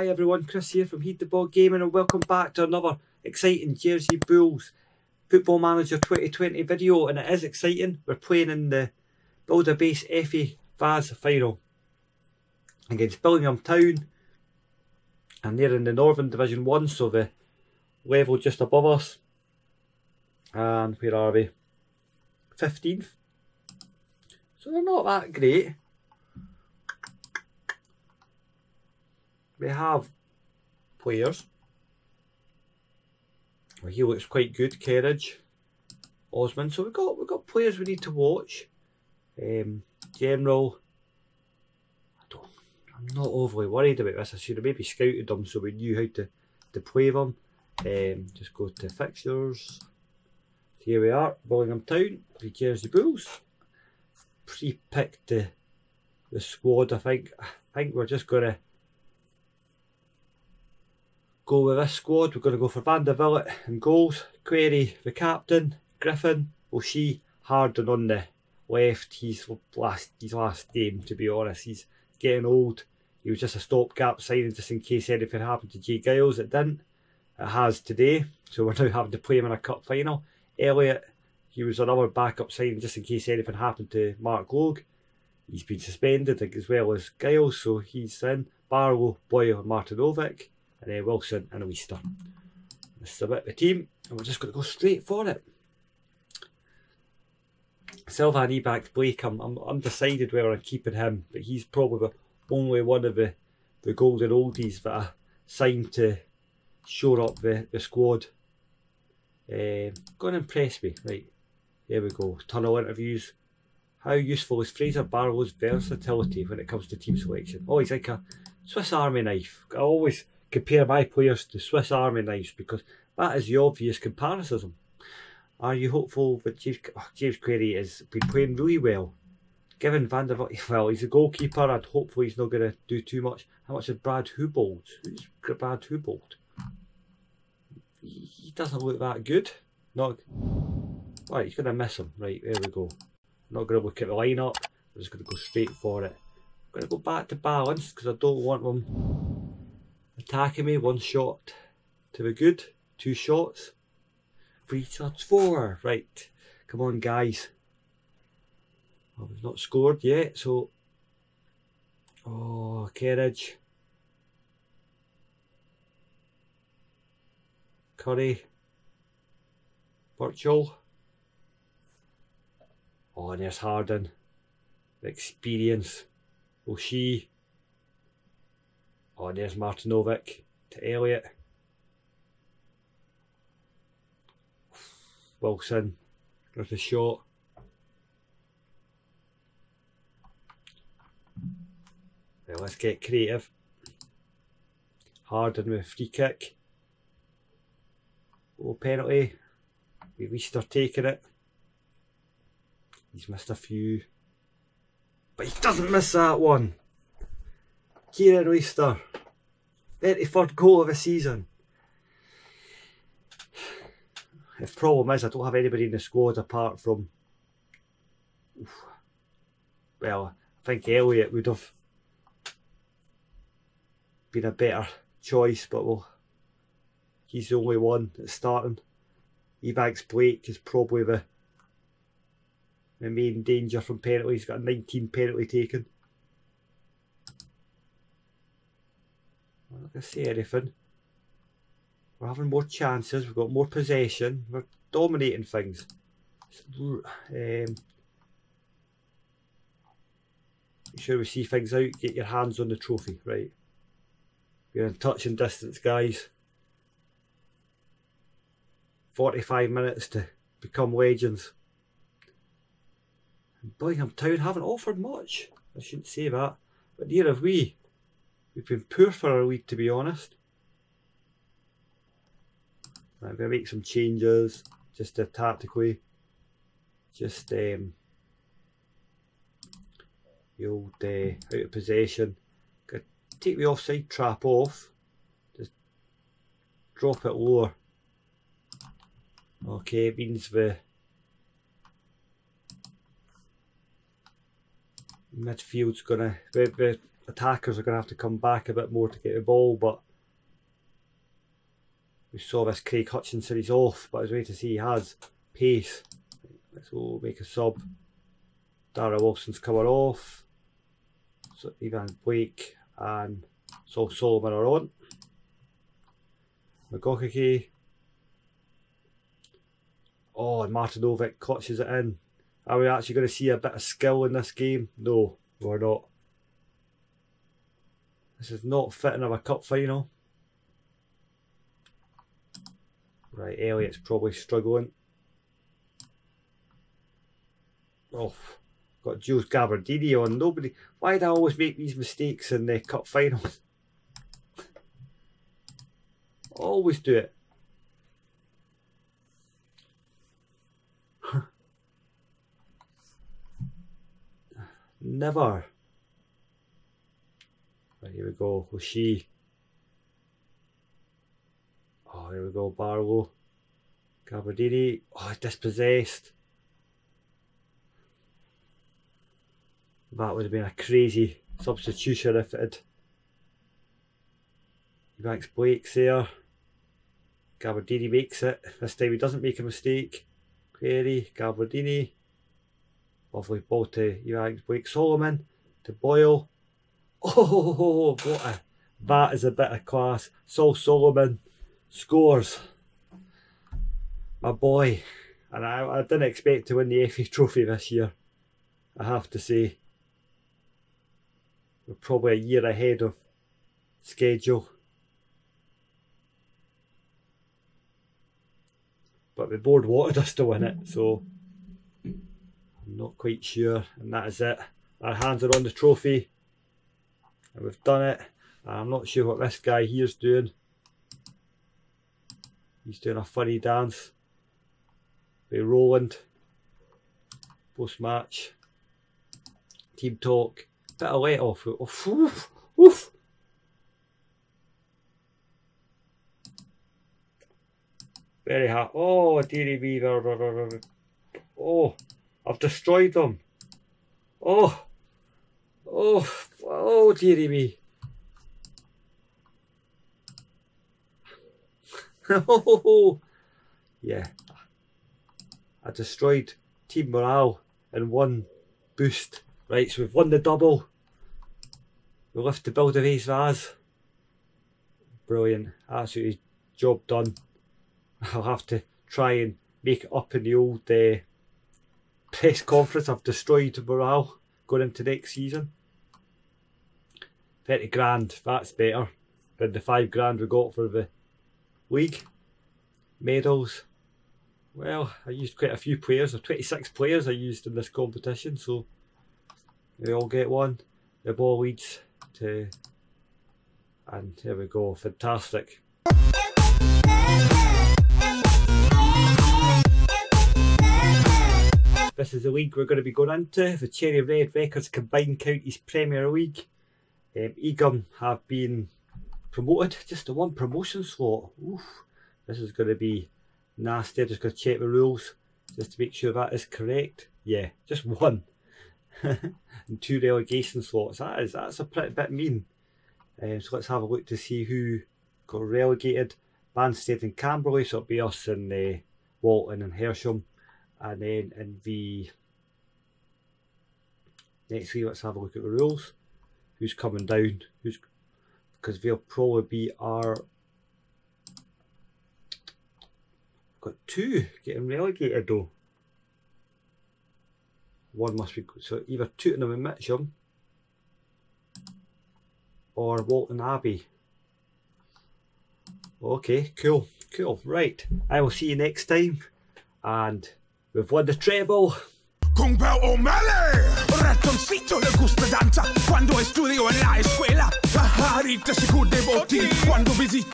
Hi everyone, Chris here from Heid the Baw Gaming and welcome back to another exciting Jersey Bulls Football Manager 2020 video and it is exciting. We're playing in the Buildbase FA Vase final against Billingham Town and they're in the Northern Division 1 so the level just above us and where are we? 15th so they're not that great we have players. Well, he looks quite good, Kerridge, Osman. So we've got we've got players we need to watch. Um, general, I don't, I'm not overly worried about this. I should have maybe scouted them so we knew how to, to play them. Um, just go to fixtures. Here we are, Billingham Town, the Jersey Bulls. Pre-picked the the squad. I think I think we're just gonna go with this squad. We're going to go for Van der and goals. Query, the captain. Griffin, O'Shea, Harden on the left. He's last his last game, to be honest. He's getting old. He was just a stopgap signing just in case anything happened to Jay Giles. It didn't. It has today. So we're now having to play him in a cup final. Elliot, he was another backup signing just in case anything happened to Mark Logue. He's been suspended as well as Giles, so he's in. Barlow, Boyle, Martinovic and then Wilson and Easter. This is about the team, and we're just going to go straight for it. Sylvain Ebaks Blake, I'm, I'm undecided whether I'm keeping him, but he's probably the only one of the, the golden oldies that I signed to shore up the, the squad. Um, going to impress me. Right, here we go. Tunnel interviews. How useful is Fraser Barlow's versatility when it comes to team selection? Oh, he's like a Swiss Army knife. I always compare my players to Swiss Army knives because that is the obvious comparison. Are you hopeful that James, oh, James Query has been playing really well? Given Van der well, he's a goalkeeper and hopefully he's not going to do too much. How much is Brad Houbold? Who's Brad Houbold? He doesn't look that good. Not right, he's going to miss him. Right, there we go. not going to look at the lineup. I'm just going to go straight for it. I'm going to go back to balance because I don't want them attacking me. One shot to the good. Two shots. Three shots. Four. Right. Come on, guys. We've not scored yet, so... Oh, Kerridge. Curry. Birchall. Oh, and there's Harden. Experience. O'Shea. Oh, there's Martinovic to Elliot. Wilson with a shot. Well, let's get creative. Harden with free kick. Oh, penalty. At least they're taking it. He's missed a few. But he doesn't miss that one. Kieran Oyster. 34th goal of the season. The problem is I don't have anybody in the squad apart from well, I think Elliot would have been a better choice, but well he's the only one that's starting. Ebaks Blake is probably the the main danger from penalties. He's got 19 penalty taken. I'm not going to say anything. We're having more chances. We've got more possession. We're dominating things. Um, make sure we see things out. Get your hands on the trophy, right? We're in touching distance, guys. 45 minutes to become legends. And Billingham Town haven't offered much. I shouldn't say that. But near have we. We've been poor for a week, to be honest. I'm going to make some changes, just tactically. Just um, the old uh, out of possession. Take the offside trap off. Just drop it lower. Okay, means the midfield's gonna the, the attackers are going to have to come back a bit more to get the ball, but we saw this Craig Hutchinson, he's off, but it's way to see he has pace. Let's go make a sub. Dara Wilson's coming off. So Ivan Blake and Saul Solomon are on. Magokiki. Oh, and Martinovic clutches it in. Are we actually going to see a bit of skill in this game? No, we're not. This is not fitting of a cup final. Right, Elliott's probably struggling. Oh, got Jules Gabardini on. Nobody. Why do I always make these mistakes in the cup finals? always do it. Never. We go. Hoshi. Oh, here we go. Barlow. Gabardini. Oh, dispossessed. That would have been a crazy substitution if it had. Max Blake's there. Gabardini makes it. This time he doesn't make a mistake. Query, Gabardini. Lovely ball to Max Blake Solomon. To Boyle. Oh, what a, that is a bit of class. Saul Solomon scores. My boy. And I, I didn't expect to win the FA Trophy this year. I have to say. We're probably a year ahead of schedule. But the board wanted us to win it, so I'm not quite sure. And that is it. Our hands are on the trophy. And we've done it. I'm not sure what this guy here's doing. He's doing a funny dance. With Roland. Post match. Team talk bit of let off. Oof, oof, oof. Very hot. Oh, dearie me. Oh, I've destroyed them. Oh, oh, oh, dearie me. oh, yeah. I destroyed team morale in one boost. Right, so we've won the double. We lift the build of Ace Vaz. Brilliant. Absolutely job done. I'll have to try and make it up in the old uh, press conference. I've destroyed morale going into next season. 30 grand, that's better than the 5 grand we got for the league. Medals. Well, I used quite a few players, or 26 players I used in this competition, so we all get one. The ball leads to, and here we go, fantastic. This is the league we're going to be going into, the Cherry Red Records Combined Counties Premier League. Um, have been promoted, just the one promotion slot. Oof, this is going to be nasty. I'm just going to check the rules just to make sure that is correct. Yeah, just one. and two relegation slots. That is that's a pretty bit mean. Um, so let's have a look to see who got relegated. Banstead and Camberley, so it'll be us and uh, Walton and Hersham. And then in the next week, let's have a look at the rules. Who's coming down? Who's because they'll probably be our got two getting relegated though. One must be so either Tootenham and Mitcham or Waltham Abbey. Okay, cool, cool. Right, I will see you next time, and we've won the treble. Kung Pao O'Malley cartoncito le gusta danza. Cuando estudio en la scuola. escuela, ahorita se de botín. quando visito.